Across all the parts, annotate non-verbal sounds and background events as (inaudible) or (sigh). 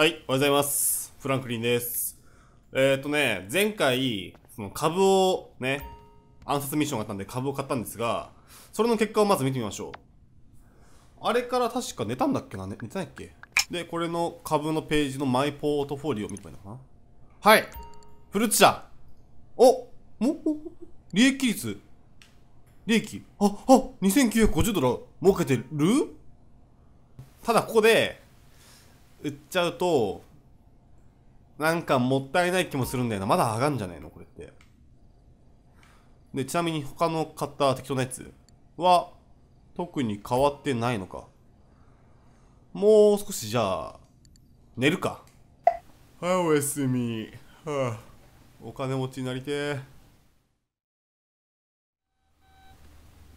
はい、おはようございます。フランクリンです。えっ、ー、とね、前回、その株をね、暗殺ミッションがあったんで株を買ったんですが、それの結果をまず見てみましょう。あれから確か寝たんだっけな、ね、寝てないっけ？で、これの株のページのマイポートフォリオを見てもいいのかな？はいフルーツ社おも利益率利益あ、あ !2950 ドル儲けてる？ただここで、売っちゃうと、なんかもったいない気もするんだよな。まだ上がんじゃねえの？これって。で、ちなみに他の買った適当なやつは、特に変わってないのか。もう少しじゃあ、寝るか。はい、おやすみ。はあ、お金持ちになりてえ。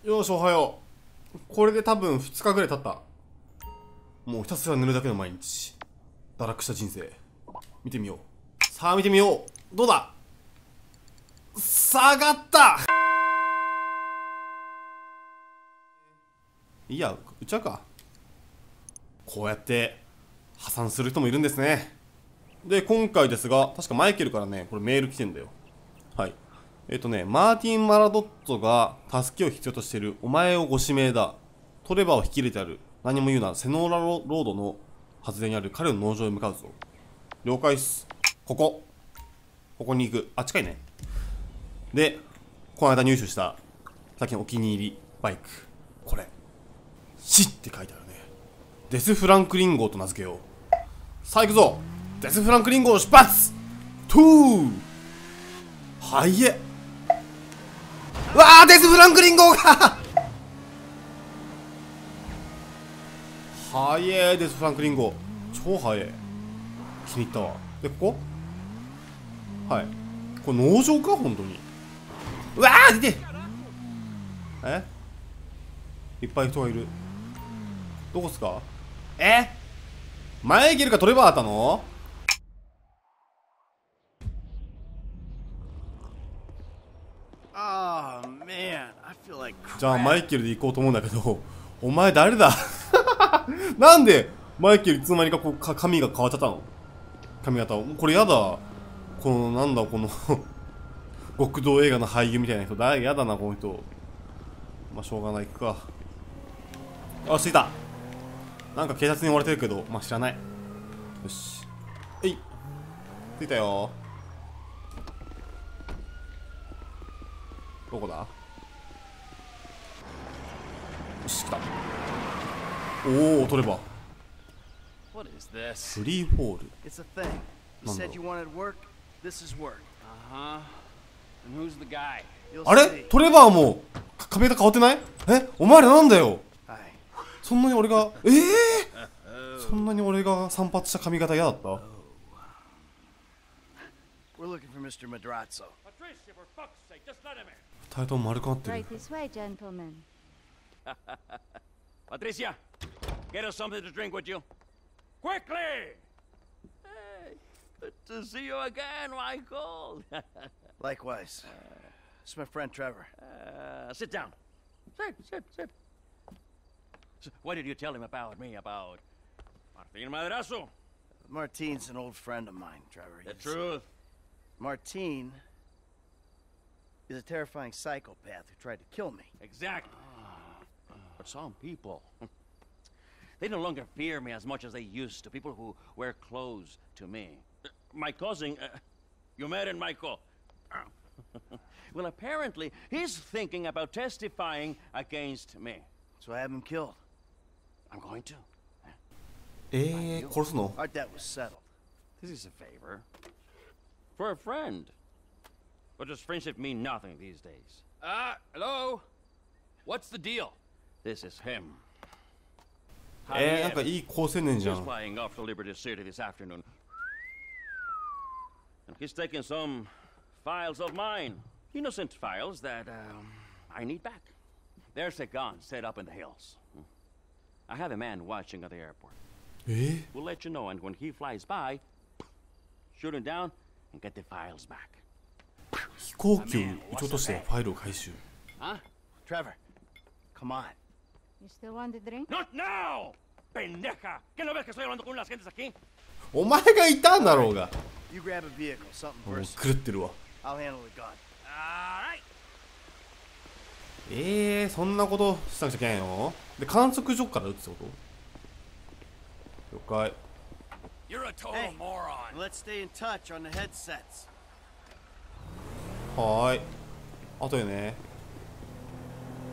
よし、おはよう。これで多分2日ぐらい経った。もうひたすら寝るだけの毎日。堕落した人生。見てみよう。さあ見てみよう。どうだ？下がったいや、売っちゃうか。こうやって破産する人もいるんですね。で、今回ですが、確かマイケルからね、これメール来てんだよ。はい。えっ、とね、マーティン・マラドットが助けを必要としている。お前をご指名だ。トレバーを引き入れてある。何も言うな。セノーラロードの発電にある彼の農場へ向かうぞ。了解っす。ここ。ここに行く。あ、近いね。で、この間入手した、さっきのお気に入りバイク。これ。死って書いてあるね。デス・フランクリン号と名付けよう。さあ行くぞデス・フランクリン号出発トゥーはいえわあデス・フランクリン号がはえデス・フランクリン号超早い気に入ったわでここはいこれ農場か本当にうわー出てえいっぱい人がいるどこっすかえマイケルかトレバーだったの Oh じゃあ.マイケルで行こうと思うんだけどお前誰だ (laughs) なんでマイケルいつの間にかこうか髪が変わっちゃったの？髪型これやだ。このなんだこの (laughs) 極道映画の俳優みたいな人。だやだなこの人。まあしょうがない。行くか。あ着いた。なんか警察に追われてるけど。まあ知らない。よし。えい。着いたよ。どこだ？よし来た。おお取れば。フリーフォールあれ？トレバーも壁が変わってない？え？お前らなんだよ。そんなに俺がええ、そんなに俺が散髪した髪型嫌だった？二人とも丸くなってる。(laughs) Patricia, get us something to drink, with you? Quickly! Hey, good to see you again, Michael. (laughs) Likewise. It's my friend Trevor. uh, sit down. Sit, sit, sit. So what did you tell him about me, about Martin Madrazo? Martine's an old friend of mine, Trevor. The He's- truth. Martine is a terrifying psychopath who tried to kill me. Exactly. But some people, (laughs) they no longer fear me as much as they used to. People who wear clothes to me. My cousin, uh, you married Michael. (laughs) well, apparently, he's thinking about testifying against me. So I have him killed. I'm going to. Eh, of course no. Our debt was settled. This is a favor. For a friend. But does friendship mean nothing these days? Ah, uh, hello? What's the deal? This is him. えー、なんかいい好青年じゃ He's ん flying off to Liberty City this afternoon. And he's taking some files of mine. Innocent files that um, I need back. There's a gun set up in the hills. I have a man watching at the airport. えー、 We'll let you know, and when he flies by, shoot him down and get the files back. 飛行機を撃ち落としてファイルを回収 Huh? Trevor, come on. お前がいたんだろうが。もう狂ってるわ。えー、そんなことしたくちゃいけないの？で、観測所から撃つこと？了解。Hey. はーい。あとよね。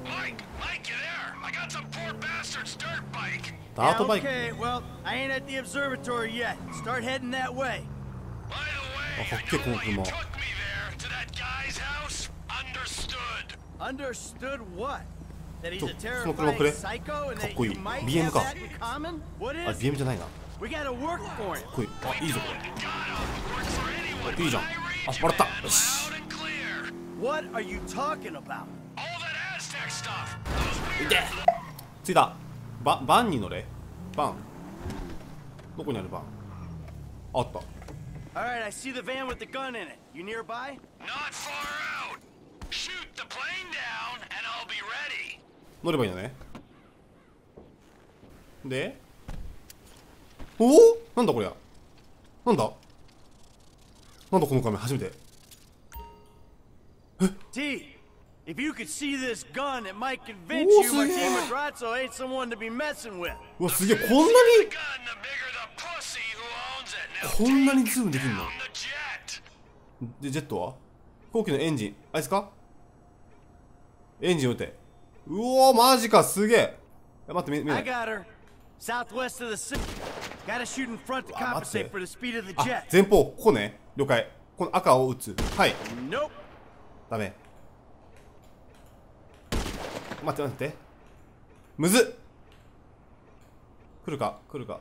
Mike, Mike, I got some poor bastard's dirt bike. ダートバイク okay, well, I ain't at the observatory yet. Start heading that way. By the way, Oh, I fuck, know why you come on. took me there to that guy's house. Understood. Understood what? That he's So- a so, come on, terrifying put it- psycho and that Kakkoii. you might BM have か that in common? What あ is it? BM じゃないなか We gotta work for it. っこいいあいいぞこ Gotta work for anyone れいいじゃん with あ high もらった reach, よし Loud and clear. What are you talking about? All that Aztec stuff. て着いたババンに乗れバンどこにあるバンあった All right, I see the van with the gun in it. You nearby? Not far out. Shoot the plane down, and I'll be ready. 乗ればいいんだねでおおなんだこりゃなんだなんだこの画面初めて T, if you could see this gun, it might convince Oh, you Martin. Madrazo ain't someone to be messing with. うわすげえこんなにこんなにズームできるの.でジェットは飛行機のエンジンあいつかエンジン撃てうおーマジかすげええ待って見見ない. Southwest of the city. Gotta shoot in front to Ah, compensate for the speed of the あ jet. 前方ここね了解この赤を撃つはい Nope. ダメ待って待って。むずっ。来るか？来るか？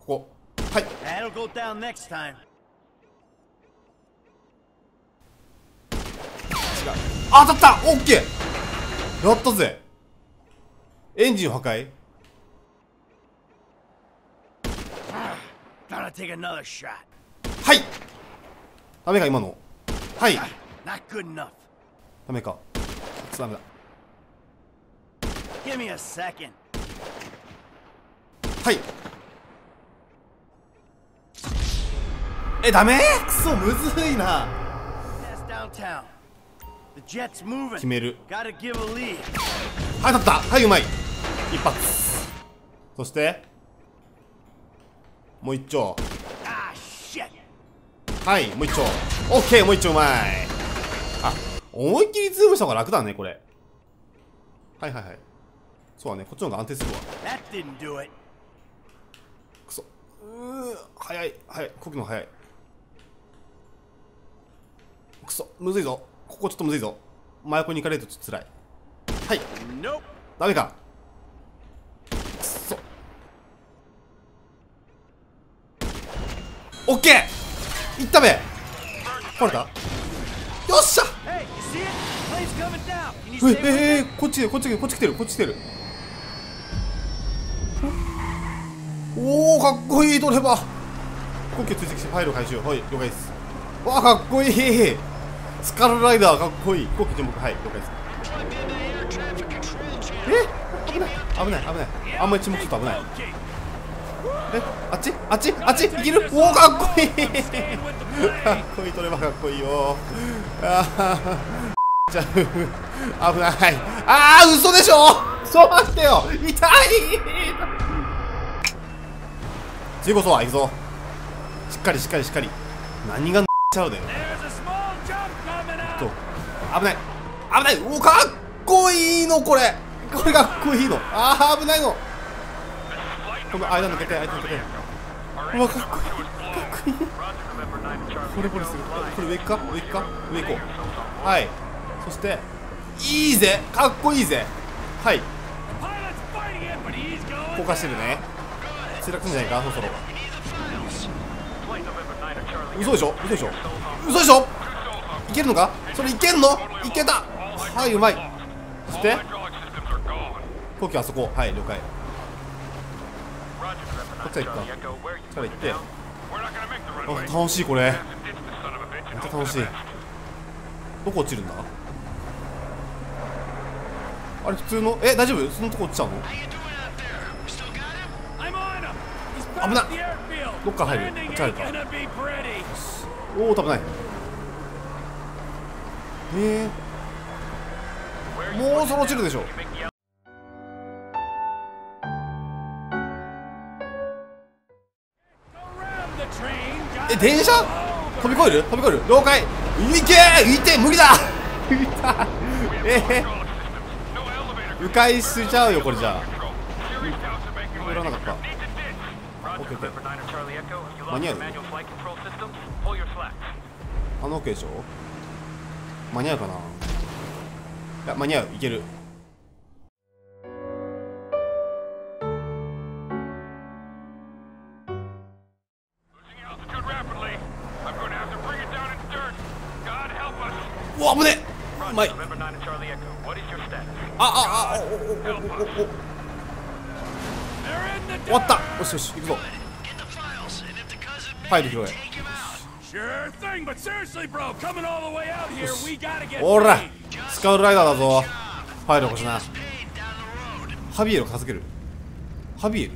ここ。はい。Next time. あ当たった！オッケー！やったぜ！エンジン破壊.はい。ダメか今の。はい.ダメか。ダメだ Give me a second. はい。えダメ？くそむずいな.決める.はい、立った。はい、うまい。一発。そしてもう一丁。Ah. はい、もう一丁。オッケー、もう一丁うまい。あ、思いっきりズームした方が楽だね、これ。はいはいはいそうだね、こっちの方が安定するわ.くそ。うー早い。早い。こぐの早い。くそ。むずいぞ。ここちょっとむずいぞ。真横に行かれるとちょっと辛い。はい。Nope. ダメか。くそ。オッケー。いったべ。壊れたよっしゃ。えええ me? こっちこっちこっち来てるこっち来てるおおかっこいいドレバー呼吸ついてきてファイル回収。はい了解です。わあかっこいい。スカルライダーかっこいい。飛行機注目はい了解です。え？危ない危ない。危ないあんまり沈黙すると危ない.え？あっち？あっち？あっち？いける？おおかっこいい。かっこいいドレバーかっこいいよ。あーじゃあ危ない。ああ嘘でしょ？そう待ってよ。痛い次こそは行くぞ。しっかりしっかりしっかり。何がちゃうだよ。と危ない。危ない。おかっこいいのこれ。これかっこいいの。ああ危ないの。この間抜けて間抜けて。うわかっこいい。かっこいい。これこれする。これ上か？上か？上行こう。はい。そしていいぜ。かっこいいぜ。はい。The pilot's fighting it, but he's going 交換してるね。墜落すんじゃないかそろそろ嘘でしょ？嘘でしょ？嘘でしょ？いけるのか？それいけんの？いけた。はいうまい。そして？飛行機あそこ。はい了解。こっちは行くか。力行って。あ楽しいこれ。めっちゃ楽しい。どこ落ちるんだ？あれ普通の？え大丈夫？そのとこ落ちちゃうの？危な airfield. どっから入るこっち入るか.おお危ない。えー、もうそろ落ちるでしょ.え電車？飛び越える？飛び越える？了解。いけ！ーいて無理だ。(laughs) えー、迂回しちゃうよこれじゃあ。乗らなかった間に合うあの OK でしょ間に合うかないや間に合ういける.うわ危ねうまい November 9 to Charlie Echo. What is your status? あああおおおおおお They're in the 終わった。よしよし行くぞ。ファイル拾えほらスカウトライダーだぞ。ファイル欲しなハビエルを授ける。ハビエル？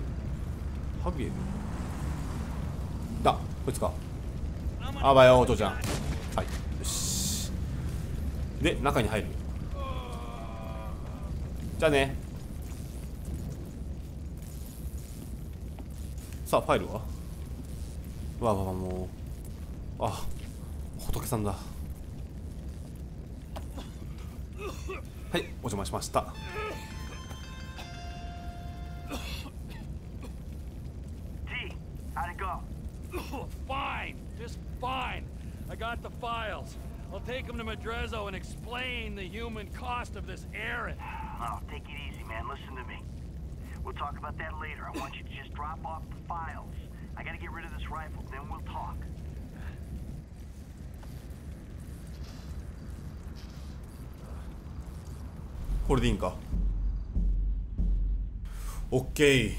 ハビエル？だこいつか。あばよお父ちゃん。はい。よし。で中に入る。じゃあね。さあファイルは？わわわもう。あ仏さんだ。はいお邪魔しました。We'll talk about that later. I want you to just drop off the files. I gotta get rid of this rifle, then we'll talk. これでいいんかオッケー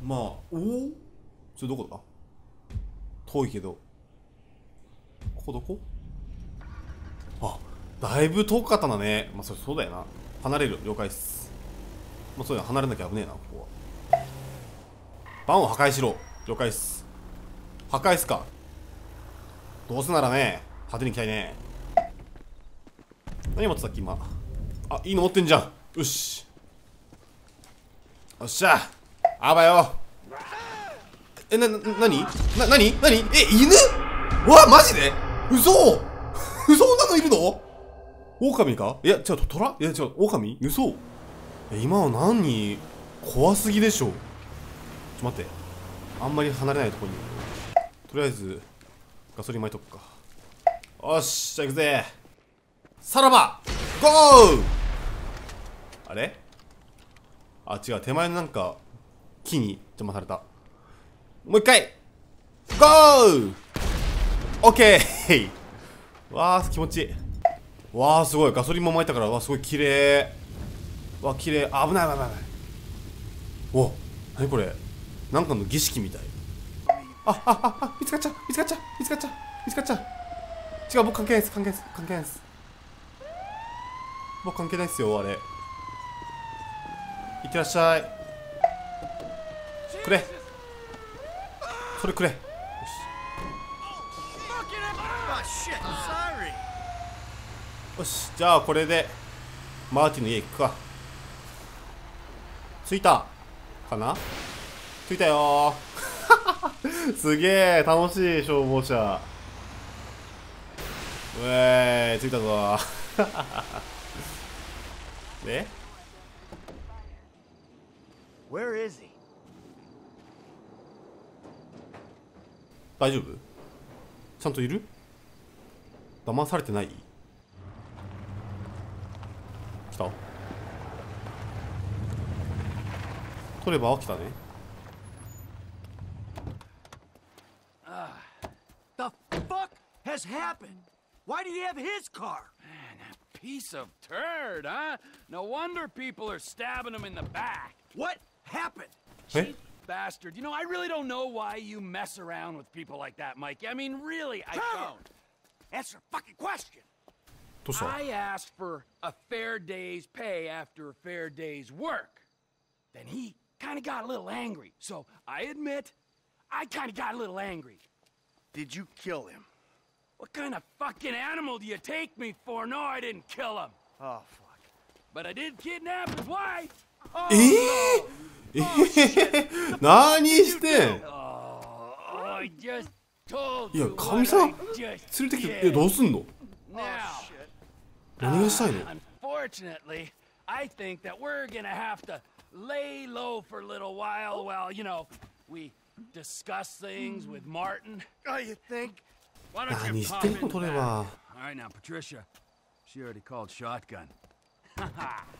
まあおおそれどこだ遠いけどここどこあだいぶ遠かったんだねまあそれそうだよな離れる了解っすまあそうだ離れなきゃ危ねえなここは。バンを破壊しろ。了解っす。破壊っすか。どうせならね派手に行きたいね。何持ってたっけ今。あいいの持ってんじゃん。よし。よっしゃ。あばよ。えなななにななになにえ犬？うわマジで？嘘。嘘なのいるの？狼か？いや違う虎いや違う狼？嘘。今は何怖すぎでしょちょっと待って。あんまり離れないとこに。とりあえずガソリン巻いとくか。よしじゃあ行くぜ。さらばゴー!あれ？あ違う。手前のなんか木に邪魔された。もう一回ゴー!オッケー!わー気持ちいい。わーすごい。ガソリンも巻いたからわーすごい綺麗。わ綺麗危ない危ない危ない。お何これ。なんかの儀式みたい。ああああ見つかっちゃう見つかっちゃう見つかっちゃう見つかっちゃう。違う僕関係ないです関係ないです関係ないです。僕関係ないっすよあれ。いってらっしゃい。くれ。それくれ。よし。よしじゃあこれでマーティンの家行くか。着いた。かな？着いたよ。ー (laughs) すげえ楽しい消防車。うえーい着いたぞ。ー (laughs) で？Where is he? 大丈夫？ちゃんといる？騙されてない？ 소리 ah, The fuck has happened? Why do you have his car? Man, a piece of turd, huh? No wonder people are stabbing him in the back. What happened? Hey? bastard. You know, I really don't know why you mess around with people like that, Mike. I mean, really, I don't. Answer a fucking question. I asked for a fair day's pay after a fair day's work. Then he kind of got a little angry. So I admit, I kind of got a little angry. Did you kill him? What kind of fucking animal do you take me for? No, I didn't kill him. Oh, fuck. But I did kidnap his wife. (laughs) Oh, no. oh, shit. (laughs) Nani işte. Oh, I just told you. 야, 감사 쓸데기 너 쓴다. 너네 했어 이거. Unfortunately, I think that we're gonna have to lay low for a little while while, you know, we discuss things with Martin. Oh, you think? Why don't 何 you し pop てん in の the それ back? は All right, now, Patricia. She already called shotgun.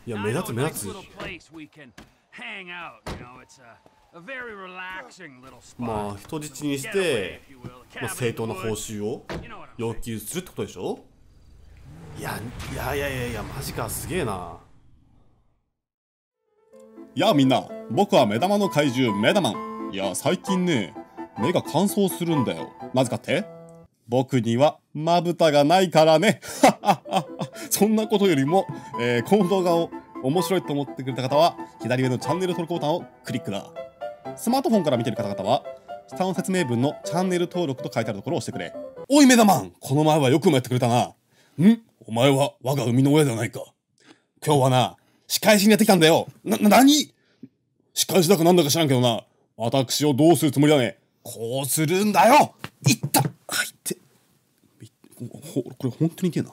いや Now, 目 I know 立つ a 目 nice 立つ little place we can hang out. You know, it's a, a very relaxing little spot. まあ人質にして.まあ、正当な報.酬を要.求するってことでしょいやいやいやいやいやマジかすげえないやあみんな。僕は目玉の怪獣メダマン。いや最近ね目が乾燥するんだよ。なぜかって？僕にはまぶたがないからね。(laughs) そんなことよりも、えーこの動画を面白いと思ってくれた方は左上のチャンネル登録ボタンをクリックだ。スマートフォンから見てる方々は下の説明文のチャンネル登録と書いてあるところを押してくれ。おいメダマン！この前はよくもやってくれたな。ん？お前は我が生みの親ではないか。今日はな、仕返しにやってきたんだよ。な、な、に仕返しだかなんだか知らんけどな。私をどうするつもりだね。こうするんだよいった入、って。いほ、これ本当にいけんな。